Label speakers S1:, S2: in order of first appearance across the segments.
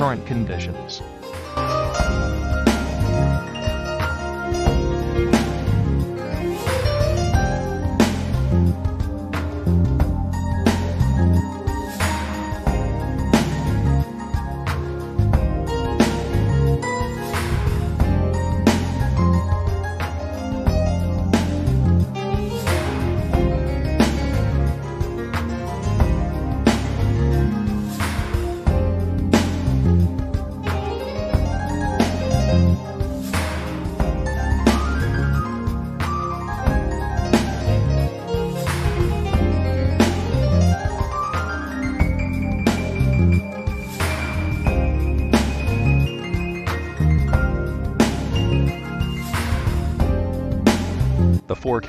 S1: current conditions.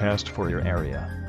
S1: Forecast for your area.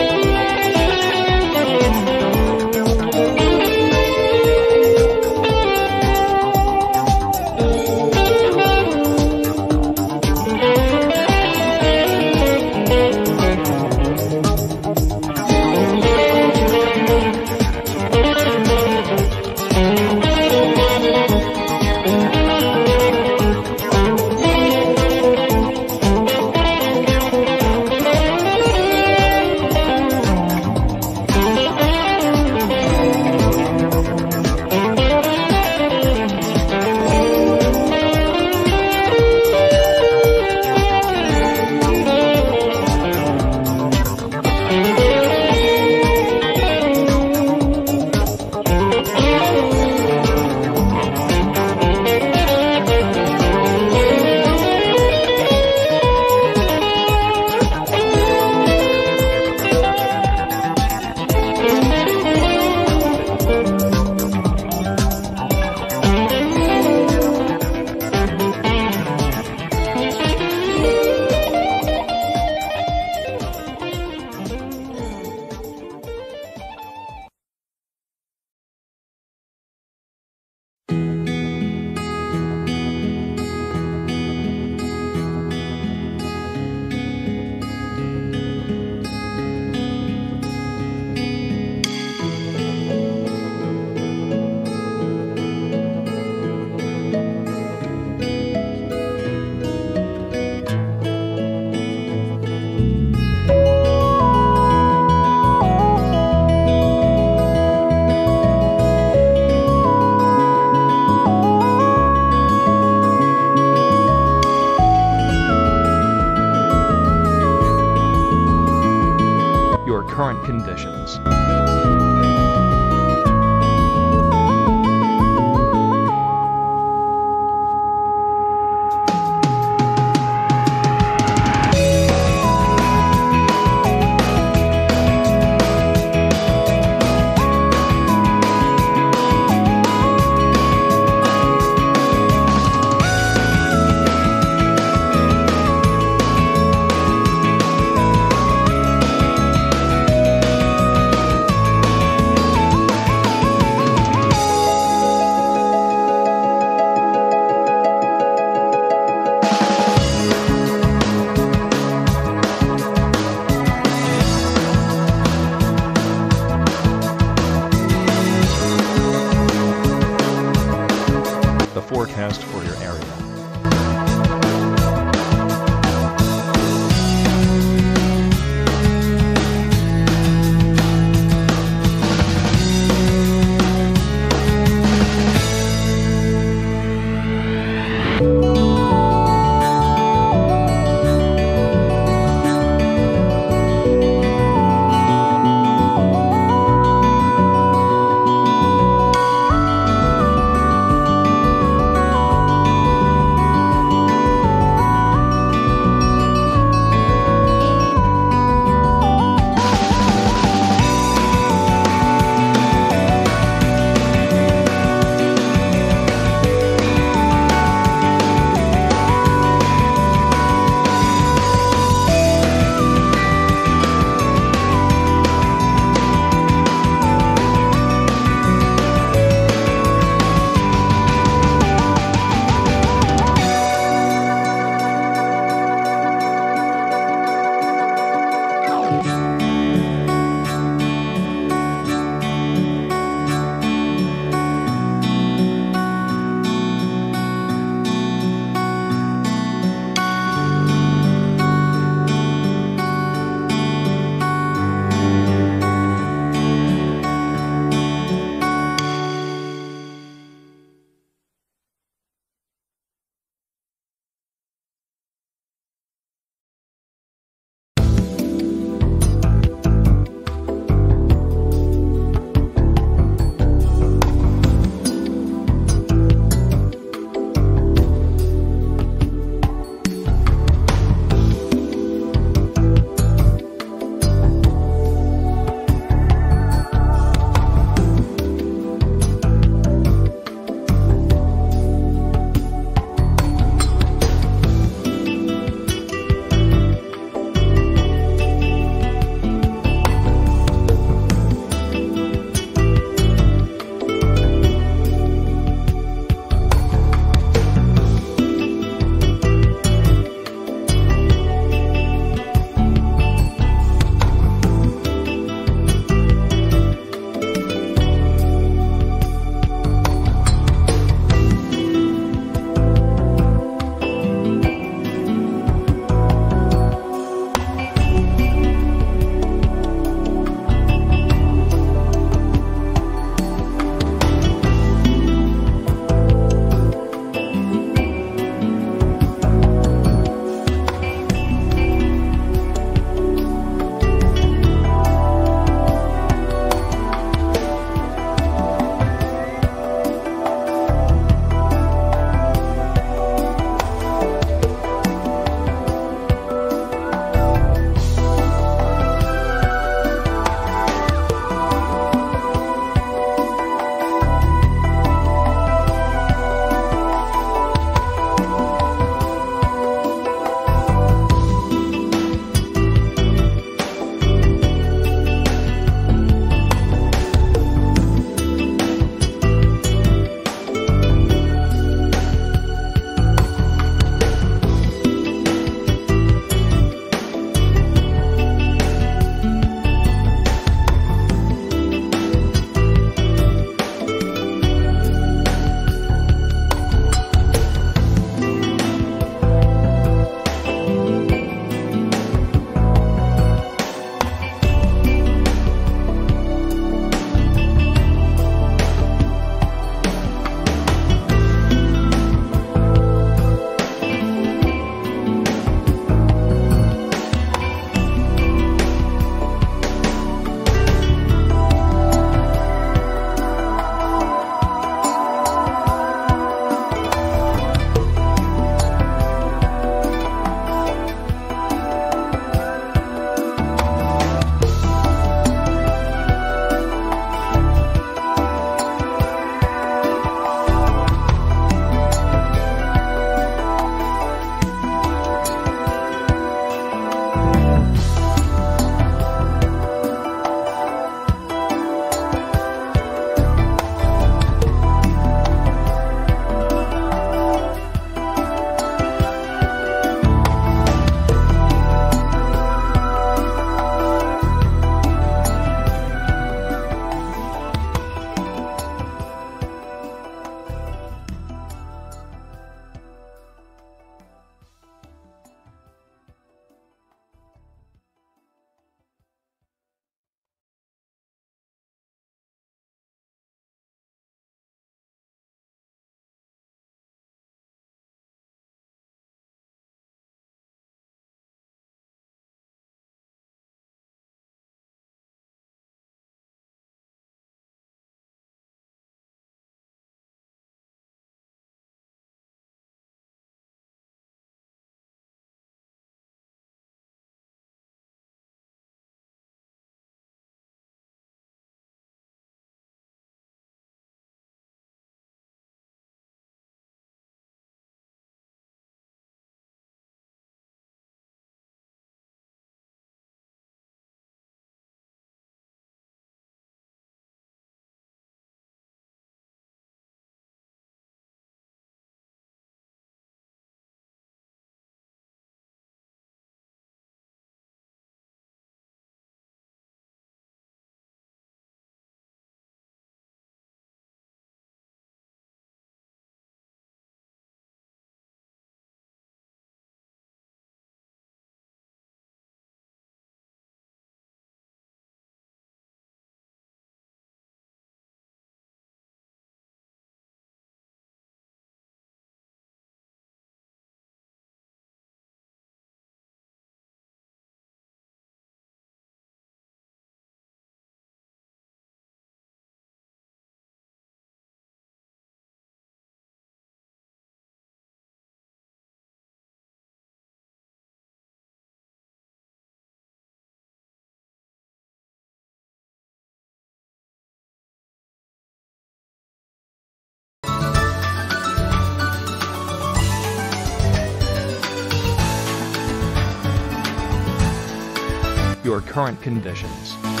S1: Your current conditions.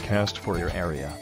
S1: Forecast for your area.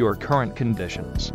S1: Your current conditions.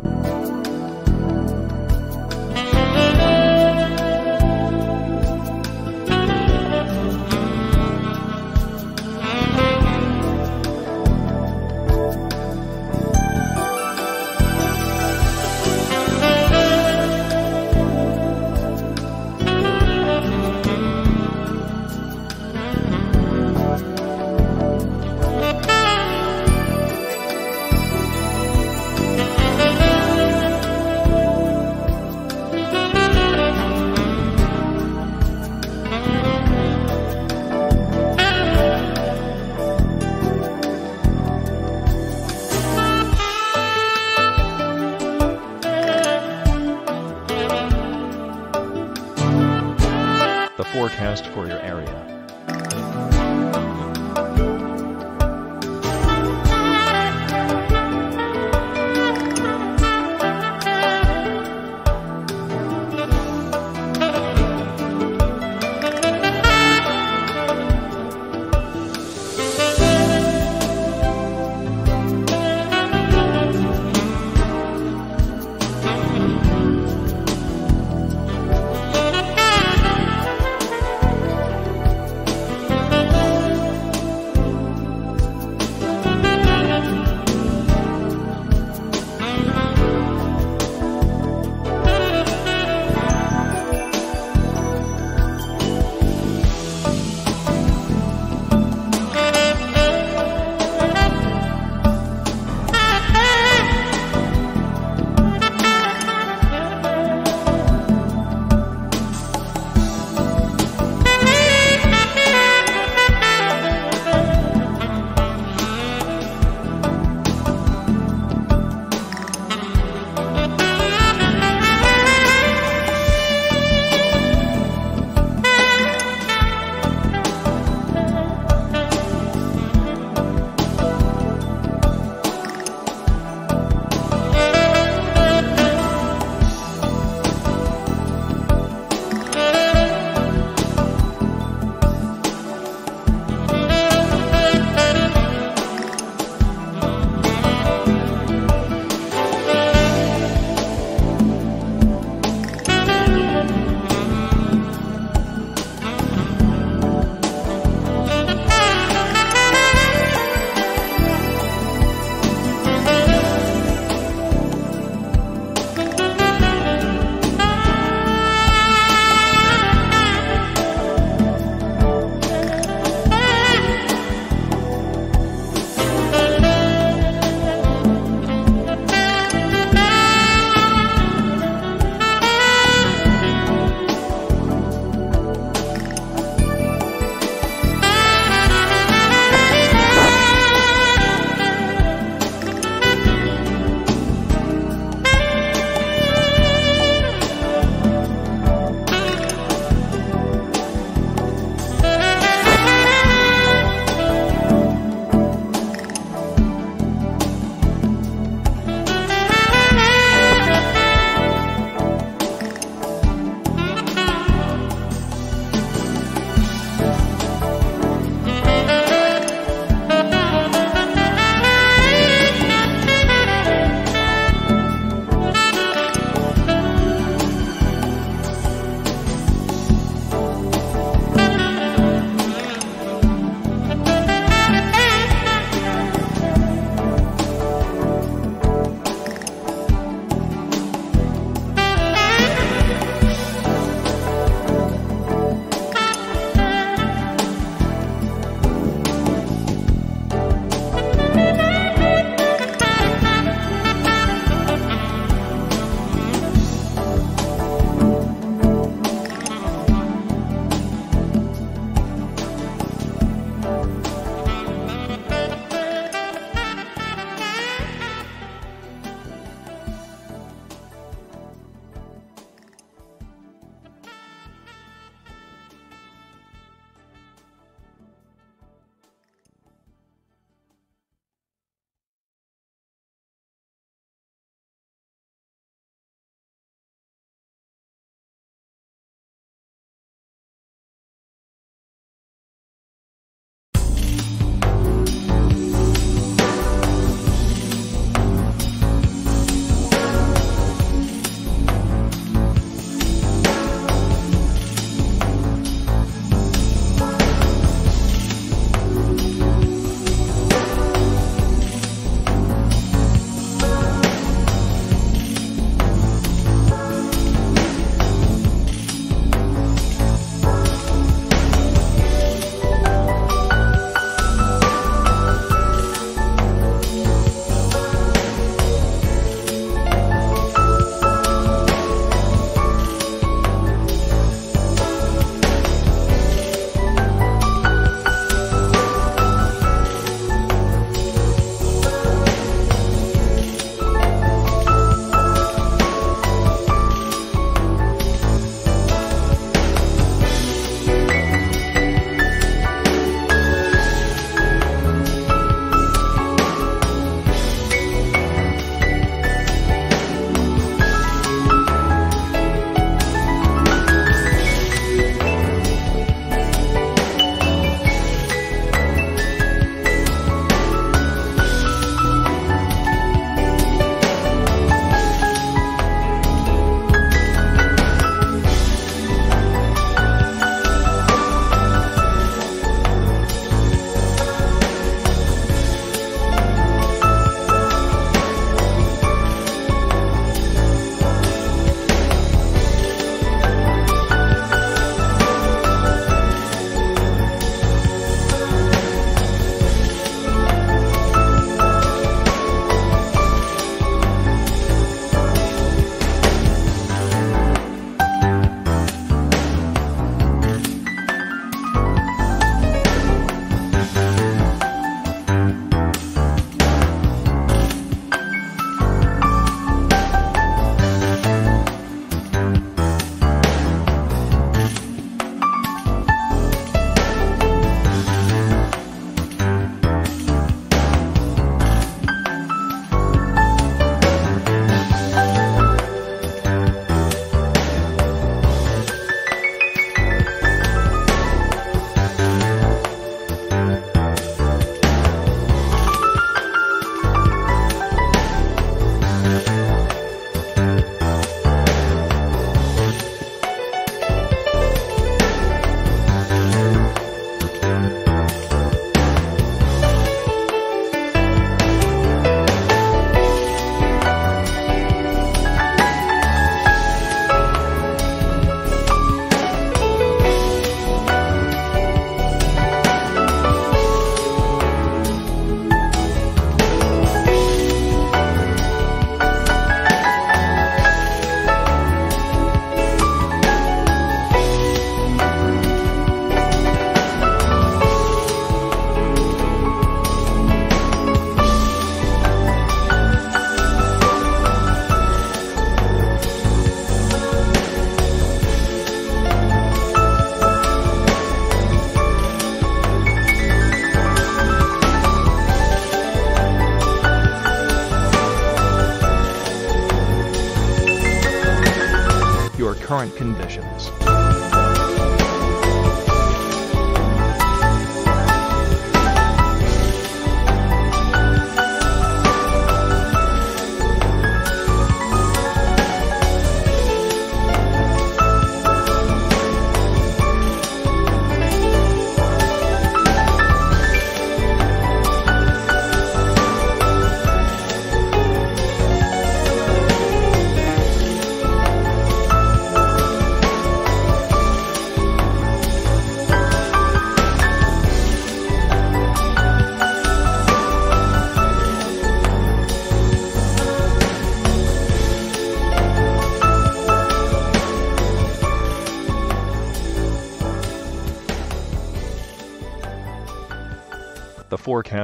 S1: Current conditions.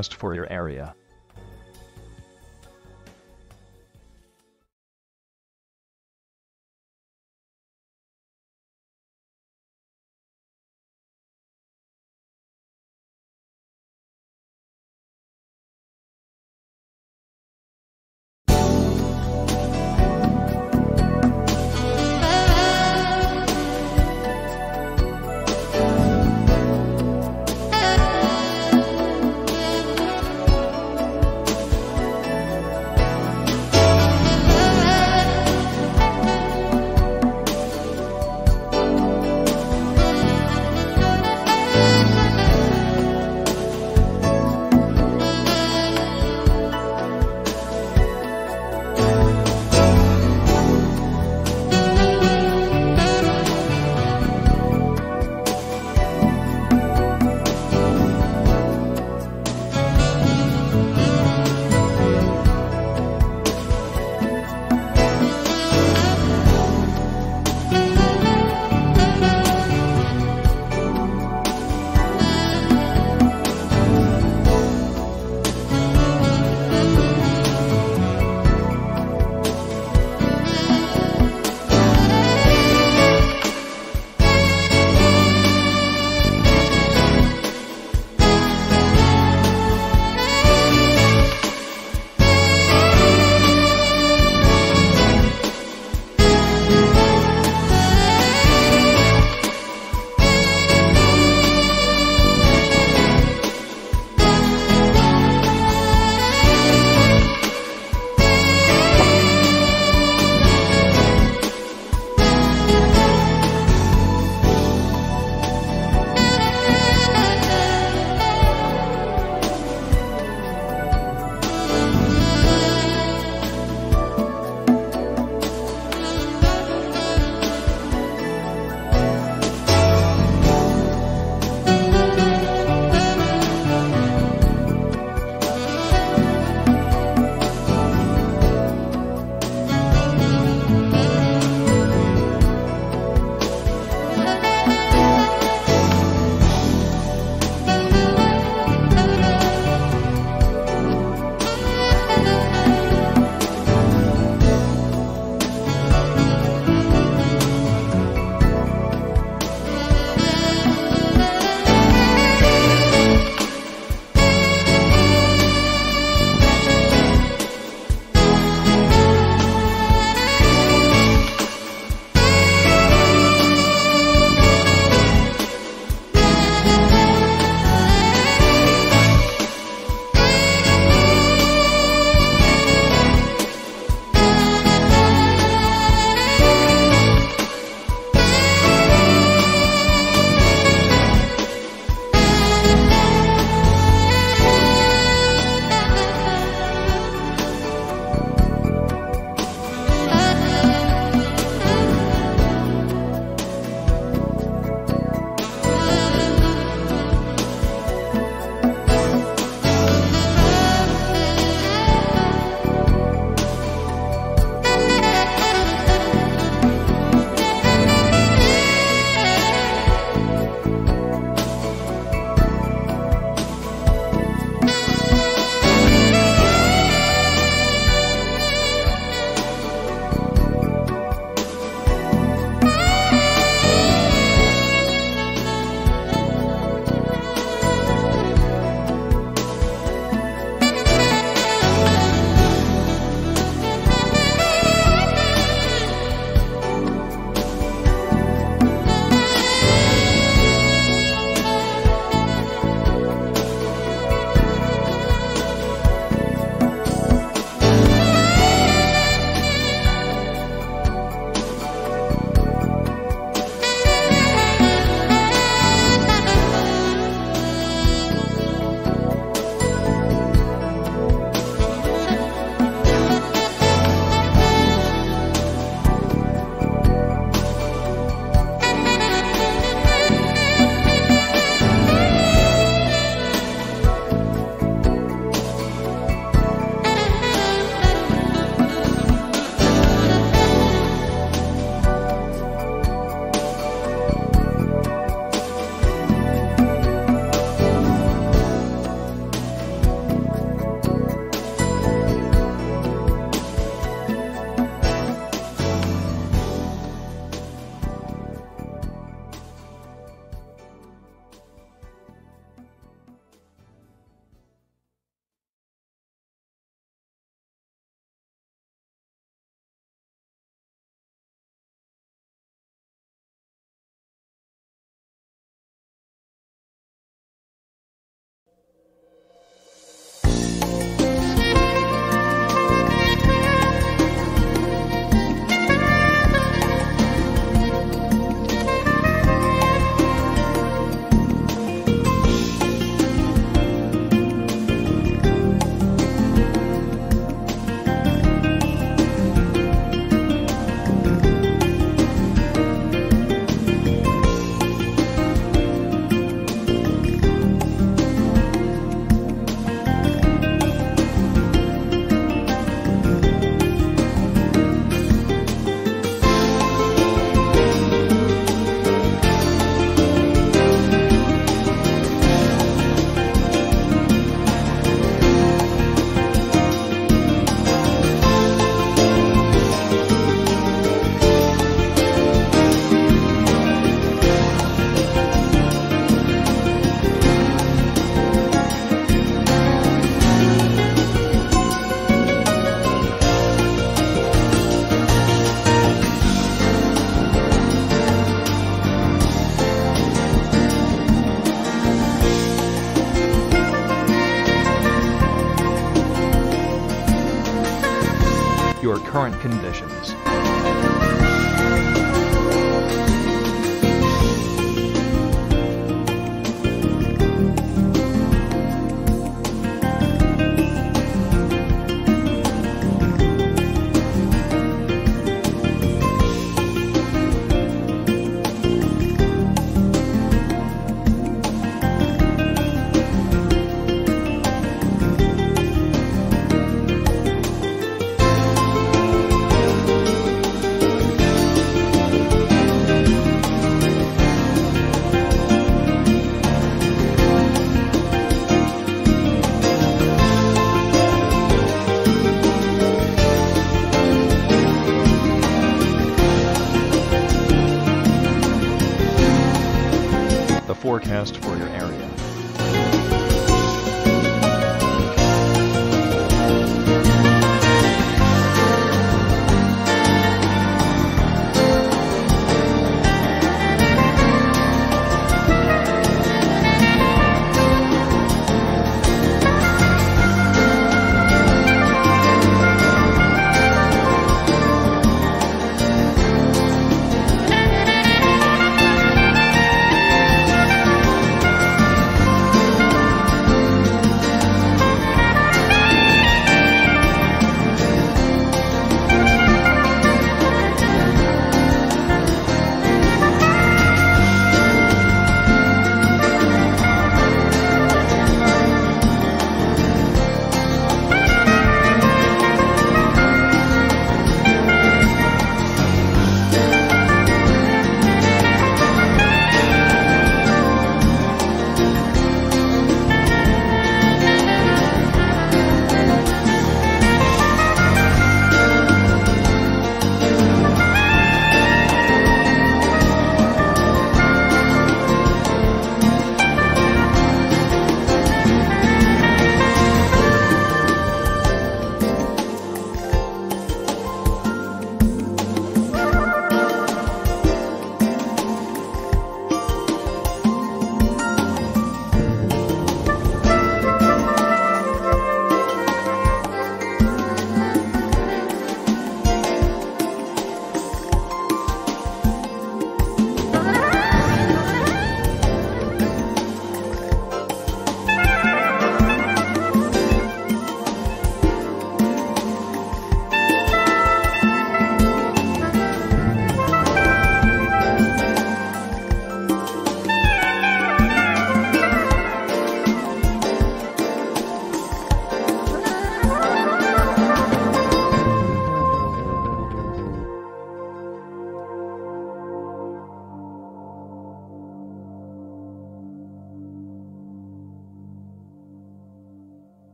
S1: Forecast for your area.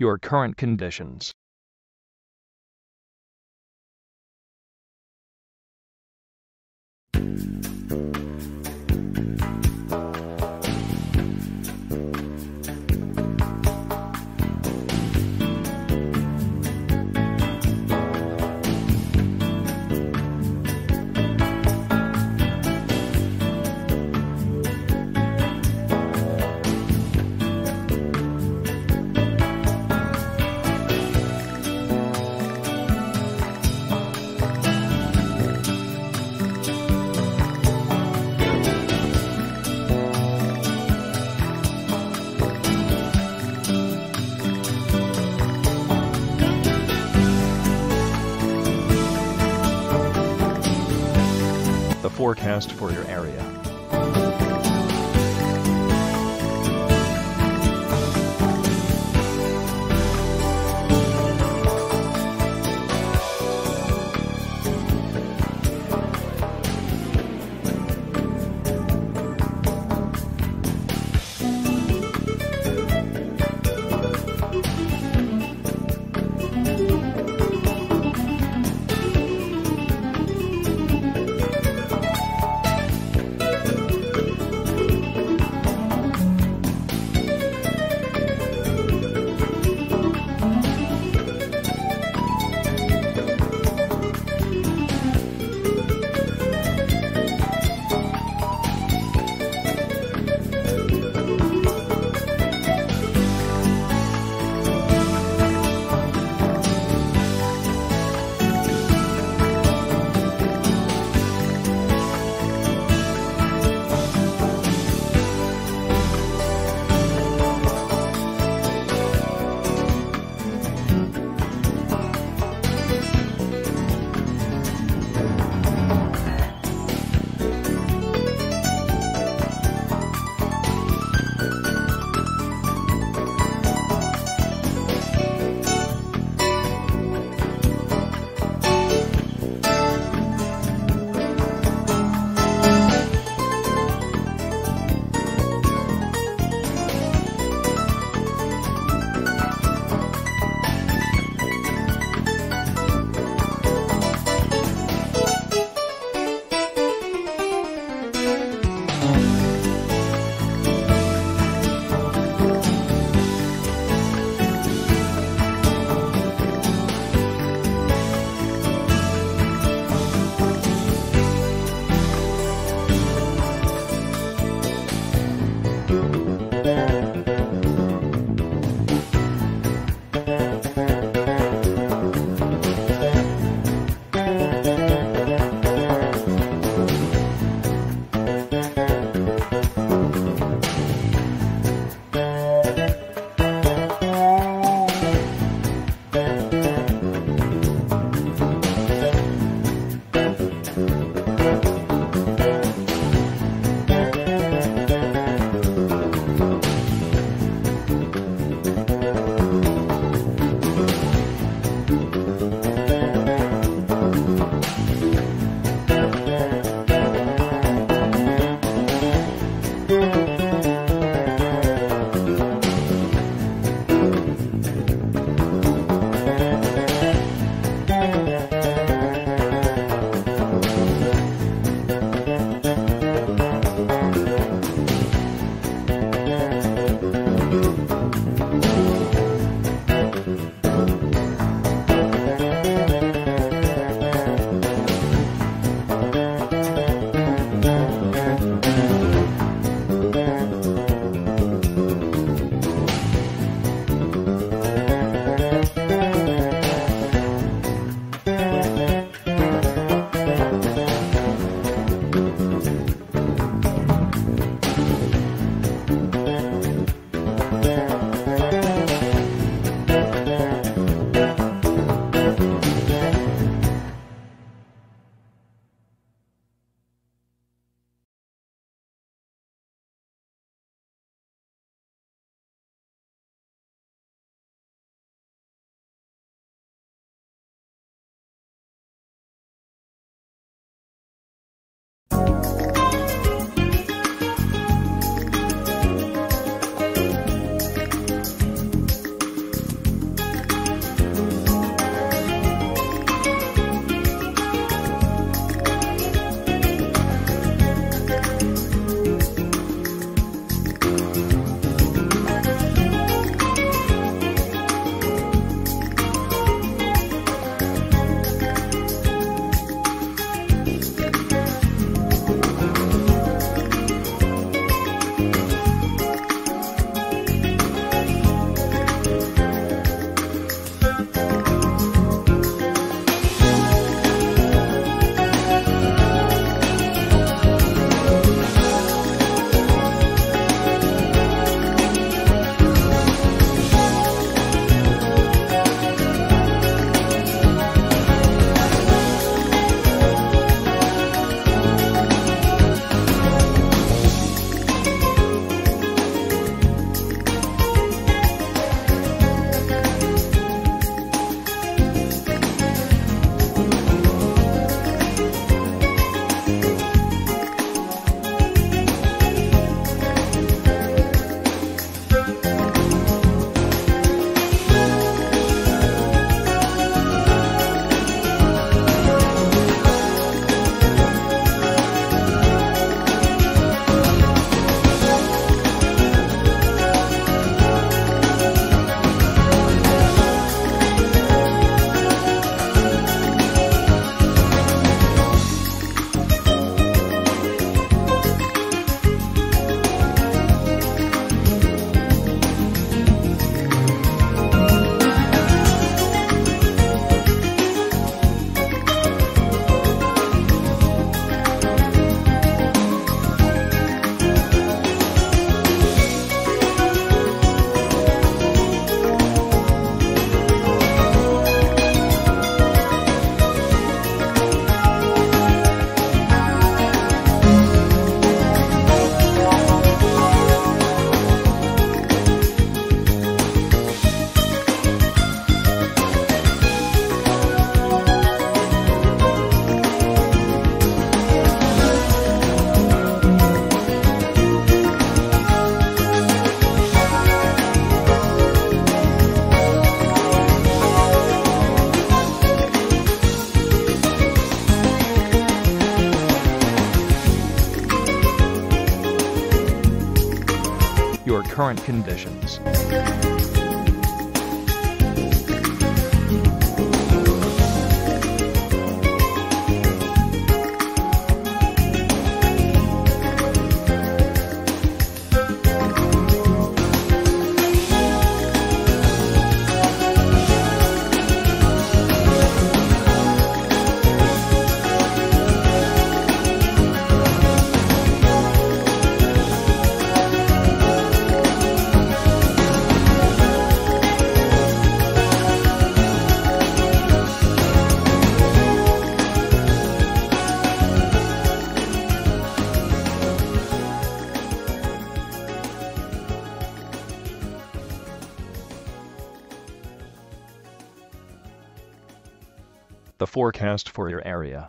S1: Your current conditions. Forecast for your current conditions. Forecast for your area.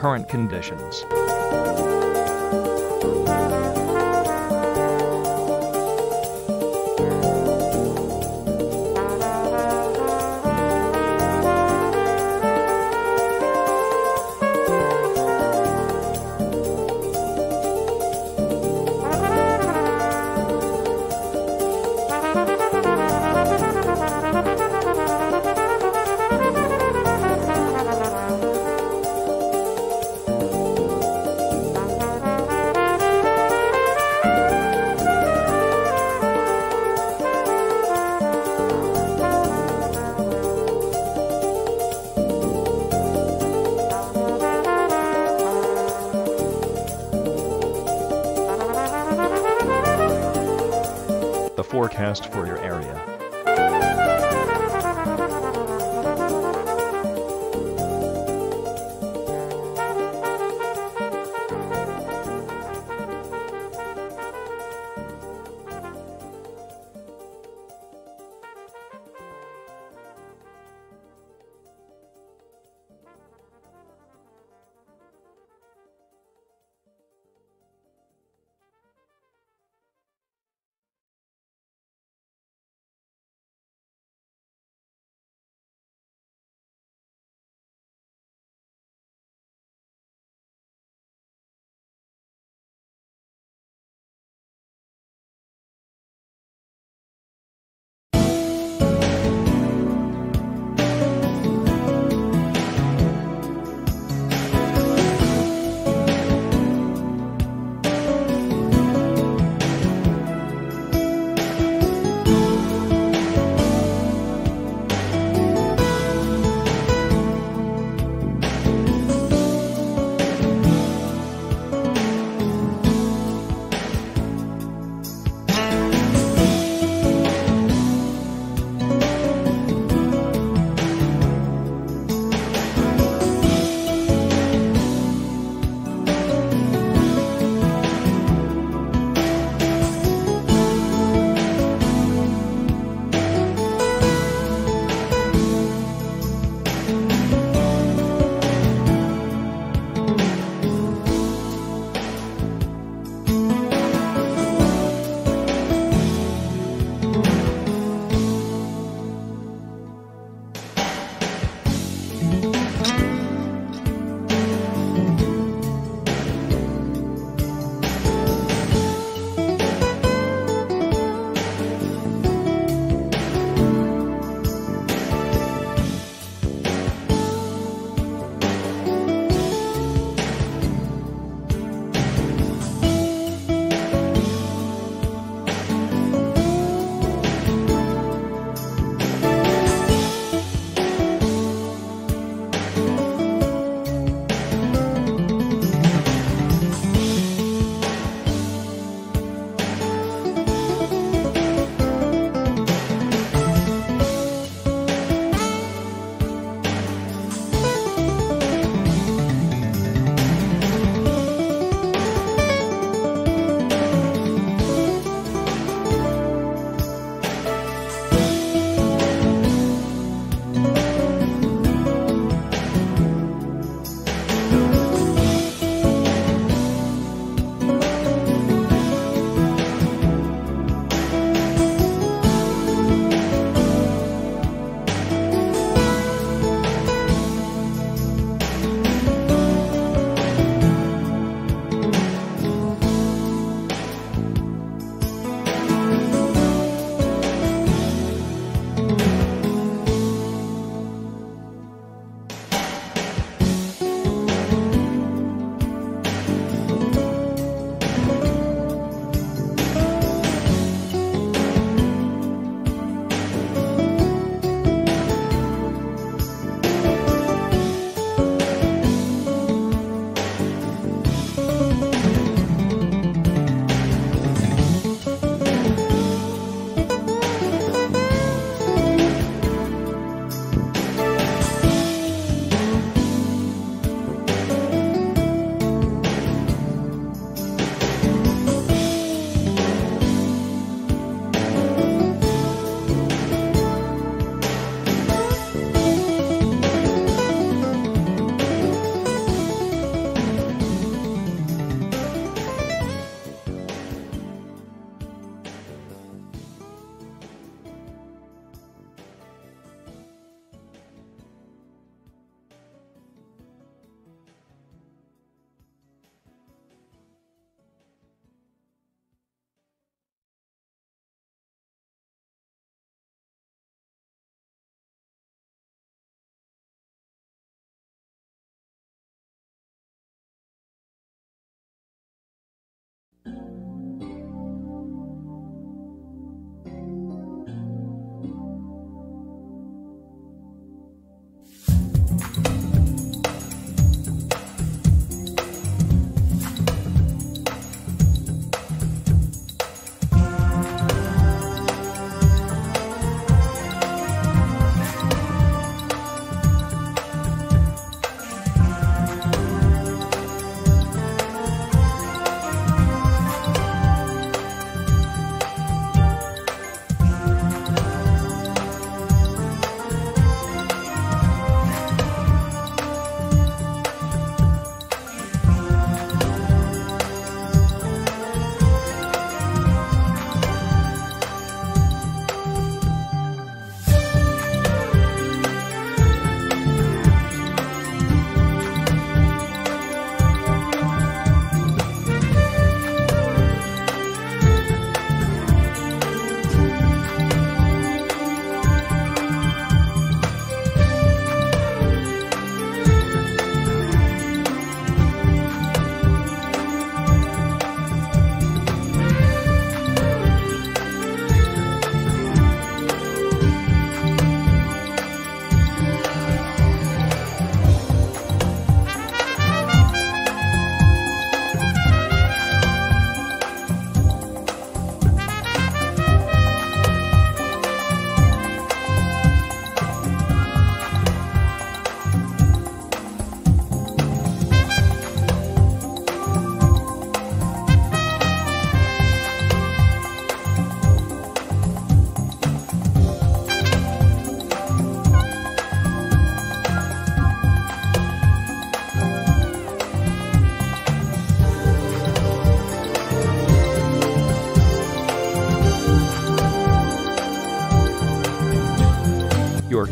S1: Current conditions.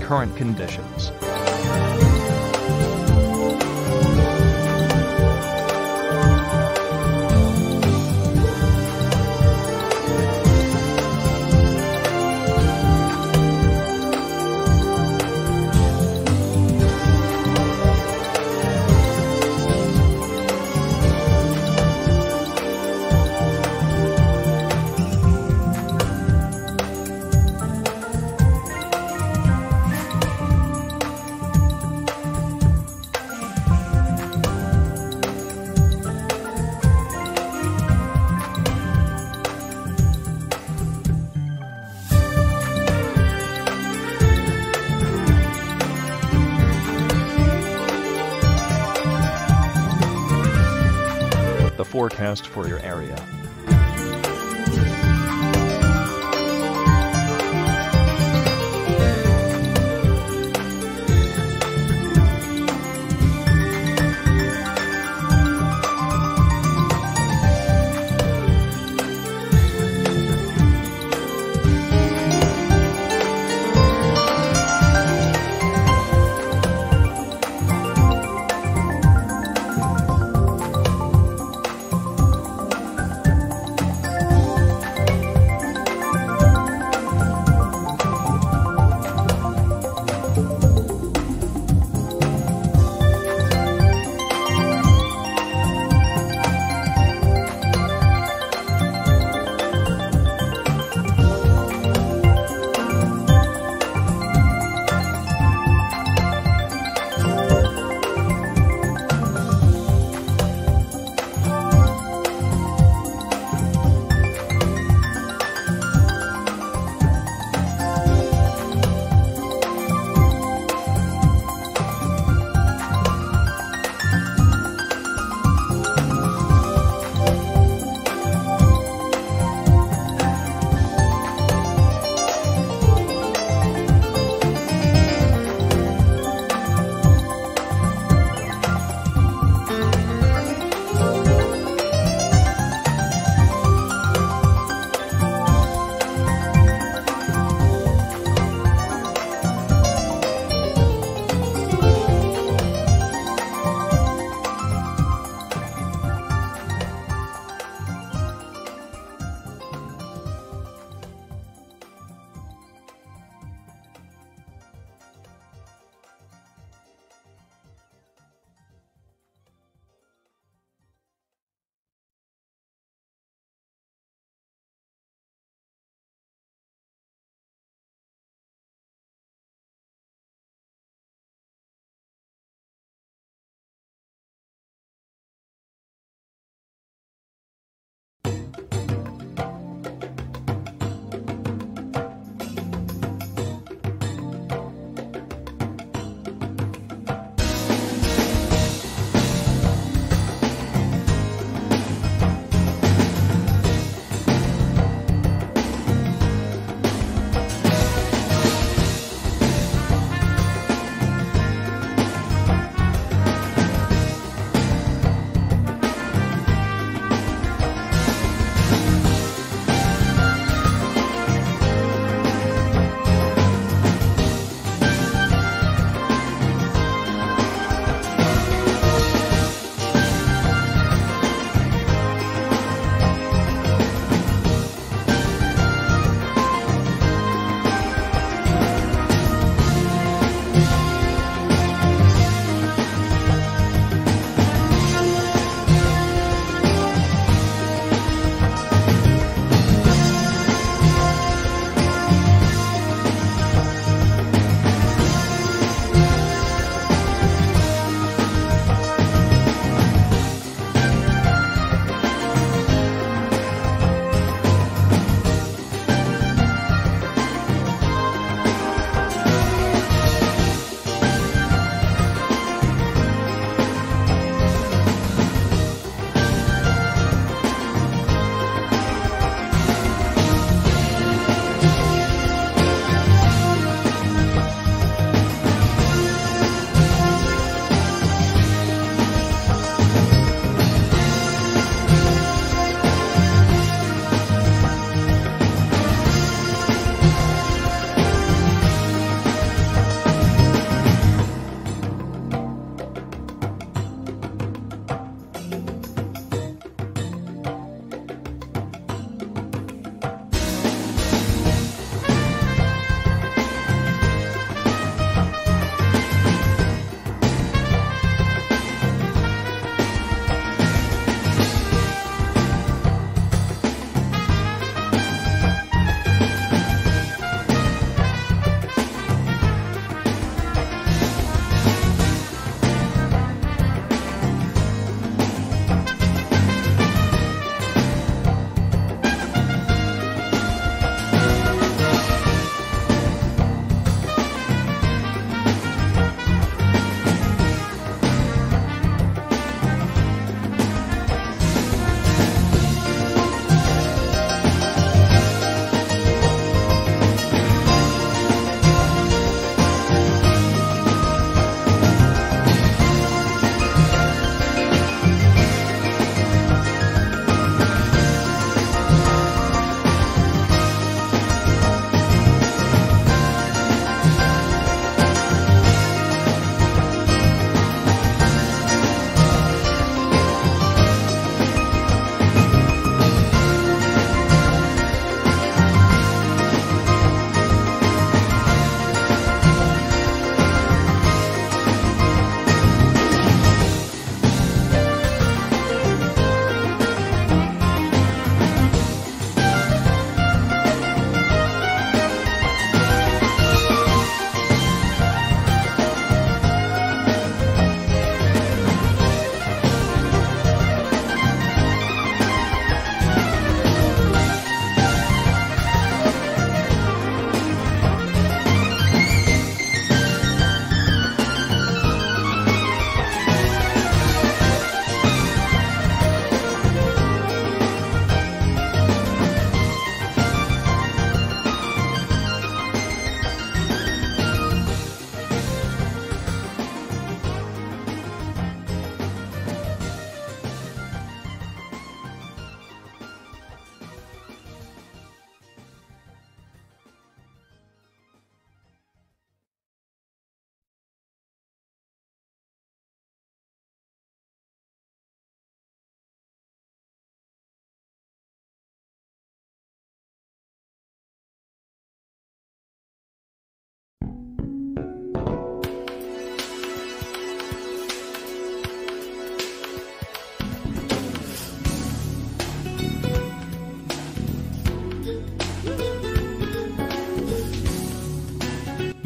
S1: current conditions. Forecast for your area.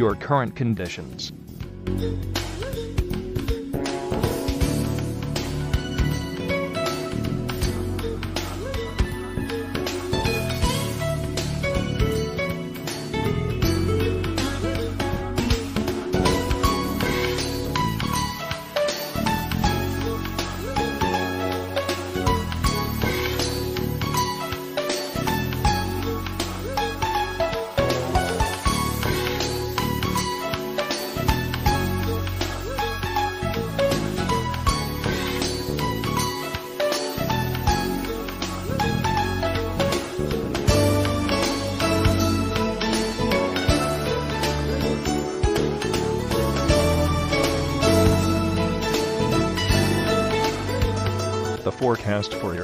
S1: Your current conditions. For your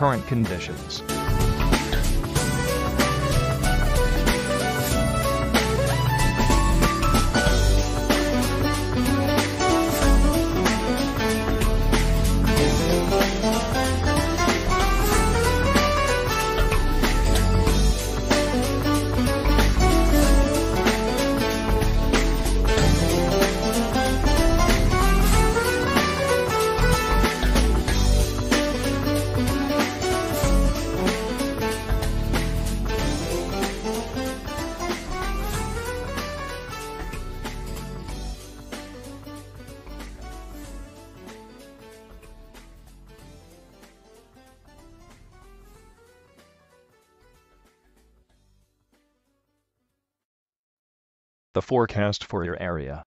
S1: current conditions. Forecast for your area.